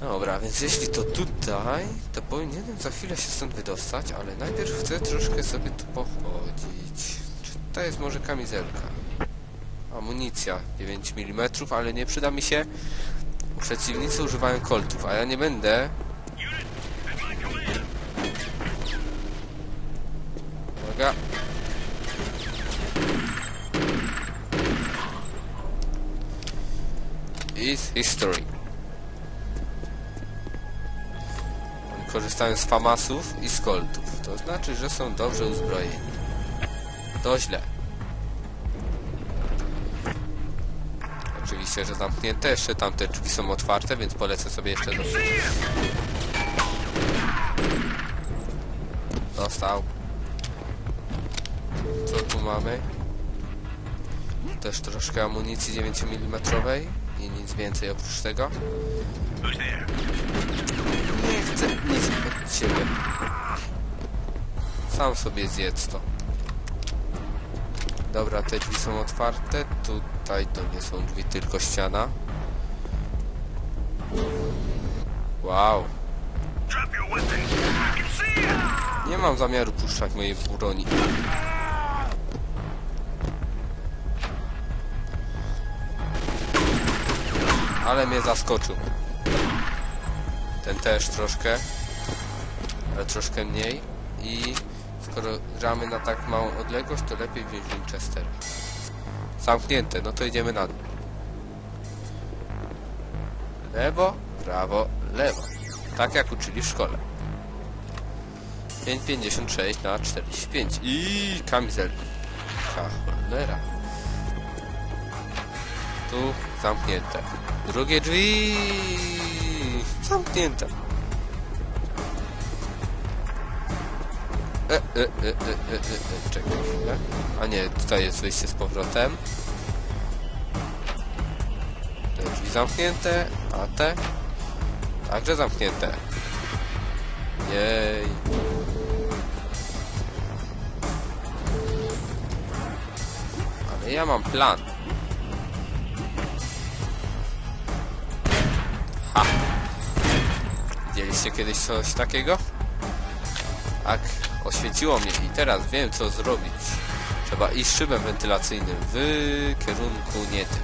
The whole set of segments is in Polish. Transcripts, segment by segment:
Dobra, więc jeśli to tutaj, to powinienem za chwilę się stąd wydostać, ale najpierw chcę troszkę sobie tu pochodzić. Czy to jest może kamizelka? Amunicja 9 mm, ale nie przyda mi się. Przeciwnicy używają koltów, a ja nie będę. Uwaga. Is history. Korzystają z famasów i z. To znaczy, że są dobrze uzbrojeni. To źle. Oczywiście, że zamknięte. Jeszcze tamte drzwi są otwarte, więc polecę sobie jeszcze do... Dostał. Co tu mamy? Też troszkę amunicji 9 mm i nic więcej oprócz tego. Nie chcę nic od ciebie. Sam sobie zjedz to. Dobra, te drzwi są otwarte. Tutaj to nie są drzwi, tylko ściana. Wow. Nie mam zamiaru puszczać mojej broni. Ale mnie zaskoczył. Ten też troszkę. Ale troszkę mniej. I skoro gramy na tak małą odległość, to lepiej wziąć Winchester. Zamknięte, no to idziemy na dół. Lewo, prawo, lewo. Tak jak uczyli w szkole. 5,56 na 45 i kamizelka. Cholera. Tu zamknięte. Drugie drzwi zamknięte. E, e, e, e, e, e, czekaj chwilę. A nie, tutaj jest wyjście z powrotem. Te drzwi zamknięte, a te także zamknięte. Jej. Ale ja mam plan. Widzieliście kiedyś coś takiego? Tak, oświeciło mnie i teraz wiem co zrobić. Trzeba iść szybem wentylacyjnym w kierunku nie tym.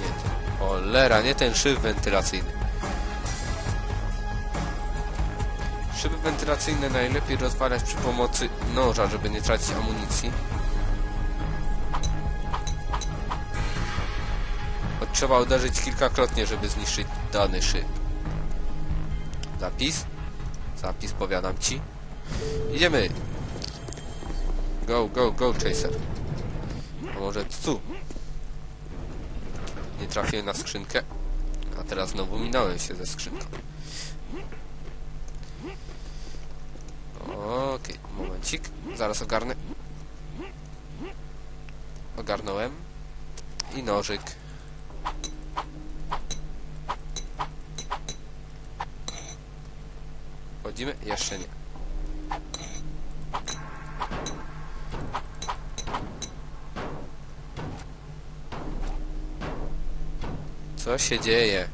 Nie tym. Cholera, nie ten szyb wentylacyjny. Szyby wentylacyjne najlepiej rozwalać przy pomocy noża, żeby nie tracić amunicji. Trzeba uderzyć kilkakrotnie, żeby zniszczyć dany szyb. Zapis? Zapis, powiadam ci. Idziemy! Go, go, go, Chaser. A może tu? Nie trafiłem na skrzynkę. A teraz znowu minąłem się ze skrzynką. Okej, momencik. Zaraz ogarnę. Ogarnąłem. I nożyk. Jeszcze nie. Co się dzieje?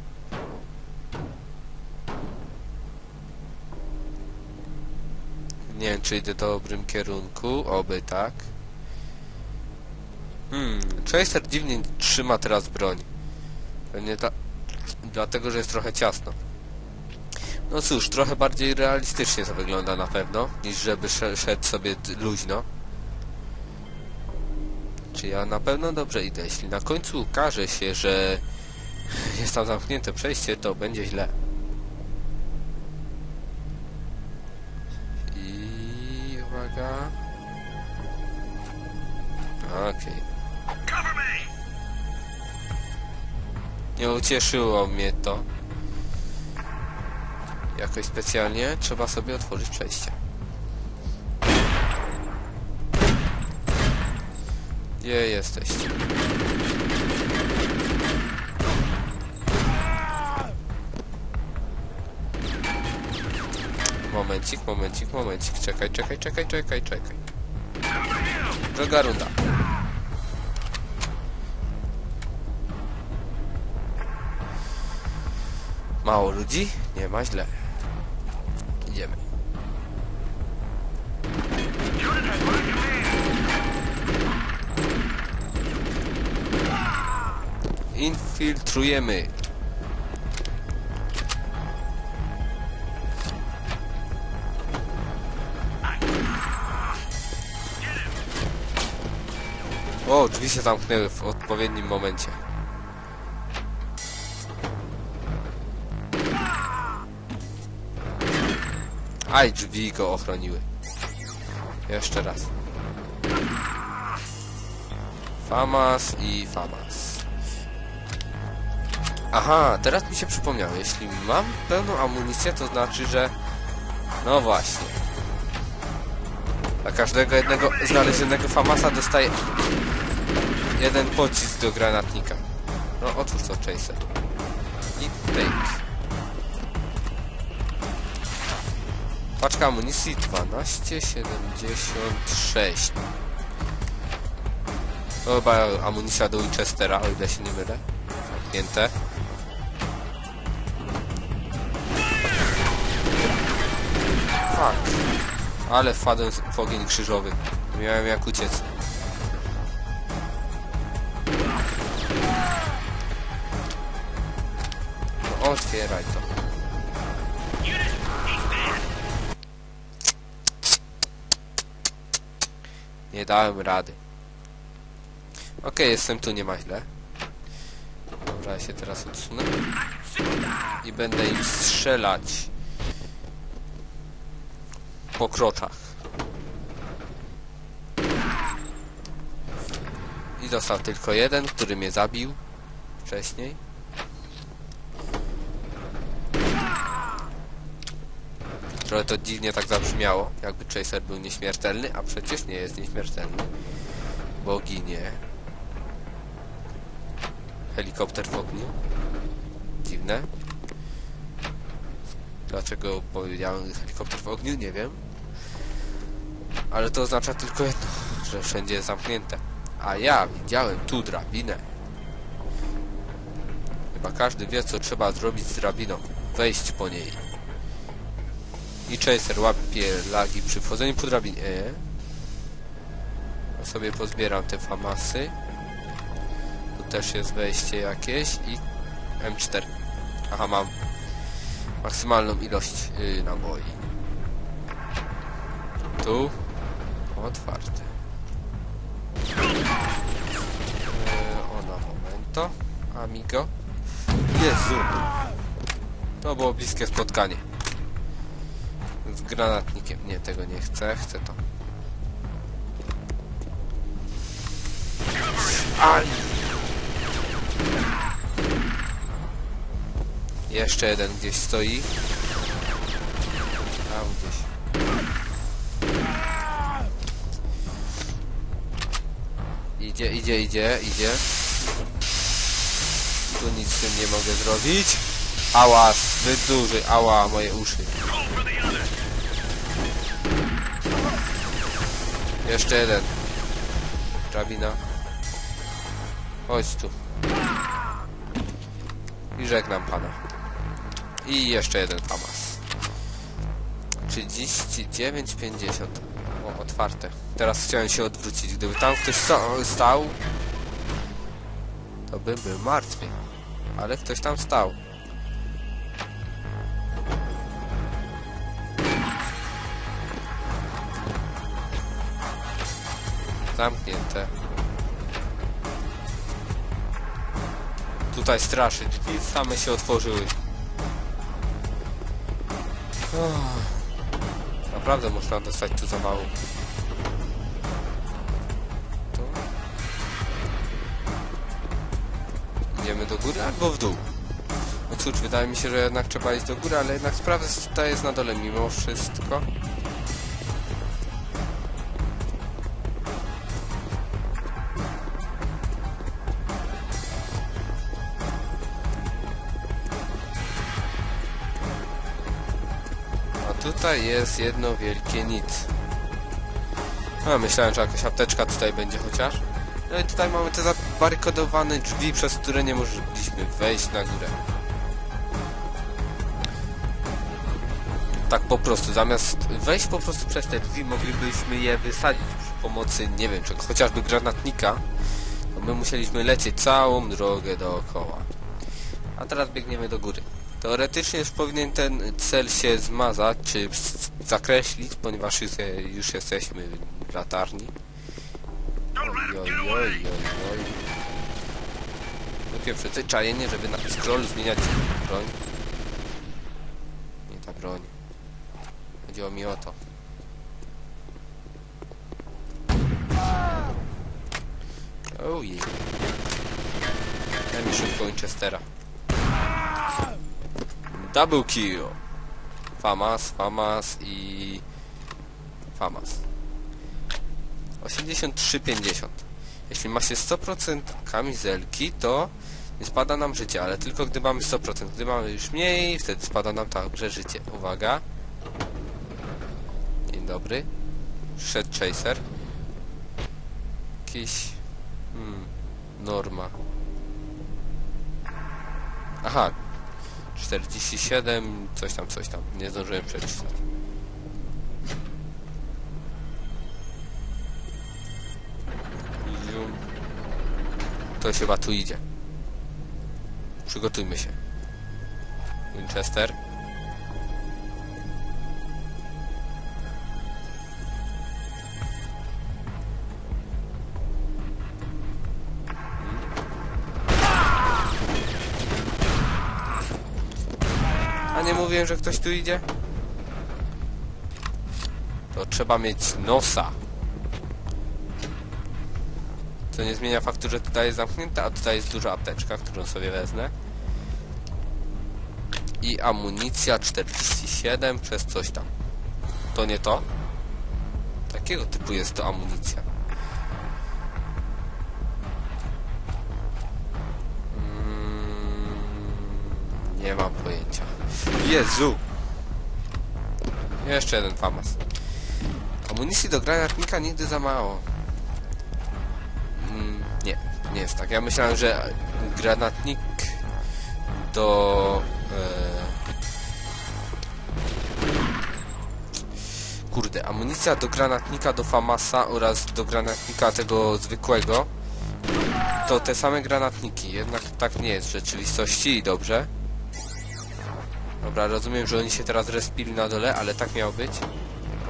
Nie wiem, czy idę w dobrym kierunku. Oby tak. Hmm, Chaser dziwnie trzyma teraz broń. Pewnie ta... dlatego, że jest trochę ciasno. No cóż, trochę bardziej realistycznie to wygląda na pewno, niż żeby sze- szedł sobie luźno. Czy ja na pewno dobrze idę? Jeśli na końcu okaże się, że jest tam zamknięte przejście, to będzie źle. I uwaga. Okej. Me. Nie ucieszyło mnie to. Jakoś specjalnie trzeba sobie otworzyć przejście. Gdzie jesteście? Momencik, momencik, momencik. Czekaj, czekaj, czekaj, czekaj, czekaj. Druga runda. Mało ludzi? Nie ma źle. Idziemy. Unit has my command. Infiltrujemy. O, drzwi się zamknęły w odpowiednim momencie. Aj, drzwi go ochroniły. Jeszcze raz. Famas i Famas. Aha, teraz mi się przypomniało. Jeśli mam pełną amunicję, to znaczy, że... No właśnie. Dla każdego jednego znalezionego Famasa dostaje jeden pocisk do granatnika. No, otwórz to, Chaser. I take. Paczka amunicji 1276. To chyba amunicja do Winchestera, o ile się nie mylę. Zamknięte. Fuck. Ale wpadłem w ogień krzyżowy. Miałem jak uciec. No otwieraj to. Nie dałem rady. Okej, jestem tu, nie ma źle. Dobra, ja się teraz odsunę. I będę im strzelać. Po kroczach. I został tylko jeden, który mnie zabił wcześniej. Trochę to dziwnie tak zabrzmiało, jakby Chaser był nieśmiertelny, a przecież nie jest nieśmiertelny. Bo ginie. Helikopter w ogniu. Dziwne. Dlaczego powiedziałem helikopter w ogniu? Nie wiem. Ale to oznacza tylko jedno, że wszędzie jest zamknięte. A ja widziałem tu drabinę. Chyba każdy wie, co trzeba zrobić z drabiną. Wejść po niej. I Chaser łapie lagi przy wchodzeniu po drabinie. Ja sobie pozbieram te famasy. Tu też jest wejście jakieś i M4. Aha, mam maksymalną ilość yy, naboi. Tu otwarte. Yy, ona momento. Amigo. Jezu. To było bliskie spotkanie. Z granatnikiem. Nie, tego nie chcę. Chcę to. Aj! Jeszcze jeden gdzieś stoi. Tam gdzieś. Idzie, idzie, idzie, idzie. Tu nic z tym nie mogę zrobić. Ała, zbyt duży. Ała, moje uszy. Jeszcze jeden. Drabina. Chodź tu. I żegnam pana. I jeszcze jeden famas. 39,50. O, otwarte. Teraz chciałem się odwrócić. Gdyby tam ktoś sta- stał, to bym był martwy. Ale ktoś tam stał. Zamknięte. Tutaj straszy. Drzwi same się otworzyły. Uff. Naprawdę można dostać tu zawału. Idziemy do góry albo w dół. No cóż, wydaje mi się, że jednak trzeba iść do góry, ale jednak sprawa tutaj jest na dole mimo wszystko. Tutaj jest jedno wielkie nic. A, myślałem, że jakaś apteczka tutaj będzie chociaż. No i tutaj mamy te zabarykodowane drzwi, przez które nie mogliśmy wejść na górę. Tak po prostu, zamiast wejść po prostu przez te drzwi, moglibyśmy je wysadzić przy pomocy, nie wiem czego, chociażby granatnika. To my musieliśmy lecieć całą drogę dookoła. A teraz biegniemy do góry. Teoretycznie już powinien ten cel się zmazać, czy zakreślić, ponieważ już, już jesteśmy w latarni. Oj, oj, oj, oj. Takie przyzwyczajenie, żeby na scroll zmieniać broń. Nie ta broń. Chodziło mi o to. Ojej. Daj mi szybko Winchestera. Double kill. Famas, Famas i... Famas. 83,50. Jeśli ma się 100% kamizelki, to nie spada nam życie, ale tylko gdy mamy 100%. Gdy mamy już mniej, wtedy spada nam także życie. Uwaga. Dzień dobry. Shed Chaser. Jakiś... Hmm, norma. Aha. 47, coś tam, coś tam. Nie zdążyłem przeczytać. To chyba tu idzie. Przygotujmy się. Winchester. Mówiłem, że ktoś tu idzie? To trzeba mieć nosa. Co nie zmienia faktu, że tutaj jest zamknięte, a tutaj jest duża apteczka, którą sobie wezmę. I amunicja 47 przez coś tam. To nie to? Takiego typu jest to amunicja. Jezu! Jeszcze jeden famas. Amunicji do granatnika nigdy za mało. Mm, nie, nie jest tak. Ja myślałem, że granatnik do... E... Kurde, amunicja do granatnika do Famasa oraz do granatnika tego zwykłego to te same granatniki, jednak tak nie jest w rzeczywistości i dobrze. Dobra, rozumiem, że oni się teraz respili na dole, ale tak miało być.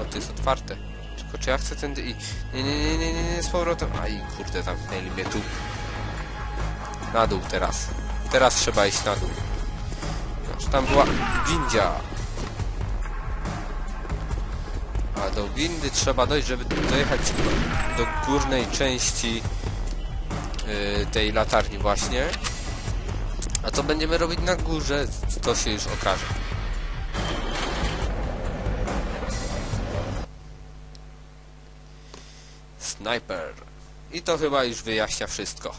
O, to jest otwarte. Tylko czy ja chcę tędy i... Nie, nie, nie, nie, nie, nie, z powrotem. Aj, kurde, zamknęli mnie tu. Na dół teraz. Teraz trzeba iść na dół. Znaczy, tam była windzia. A do windy trzeba dojść, żeby dojechać do górnej części yy, tej latarni właśnie. A co będziemy robić na górze, to się już okaże. Sniper. I to chyba już wyjaśnia wszystko.